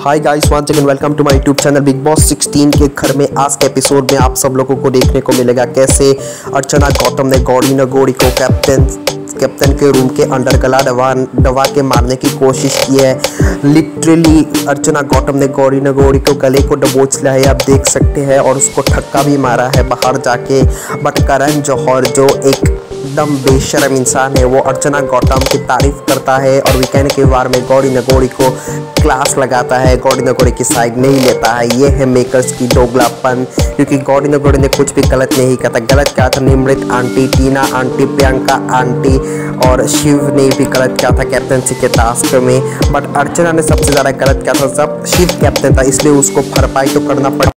Hi guys once again welcome to my YouTube channel Bigg Boss 16 के घर में आज के एपिसोड में आप सब लोगों को देखने को मिलेगा कैसे अर्चना गौतम ने गौरी नगोरी को कैप्टन कैप्टन के रूम के अंडर गला दबा दबा के मारने की कोशिश की है। लिटरली अर्चना गौतम ने गौरी नगोरी को गले को दबोच लिया है, आप देख सकते हैं, और उसको ठक्का भी मारा है बाहर जाके। बट करण जौहर, जो एक एकदम बेशरम इंसान है। वो अर्चना गौतम की तारीफ़ करता है और वीकेंड के बार में गौरी नगोरी को क्लास लगाता है। गौरी नगोरी की साइड नहीं लेता है। ये है मेकर्स की दोगलापन, क्योंकि गौरी नगोरी ने कुछ भी गलत नहीं था। गलत क्या था Nimrit aunty, Tina aunty, Priyanka aunty और शिव ने भी गलत किया था कैप्टनसी के टास्क में। बट अर्चना ने सबसे ज़्यादा गलत किया था। सब शिव कैप्टन था, इसलिए उसको भरपाई तो करना पड़ा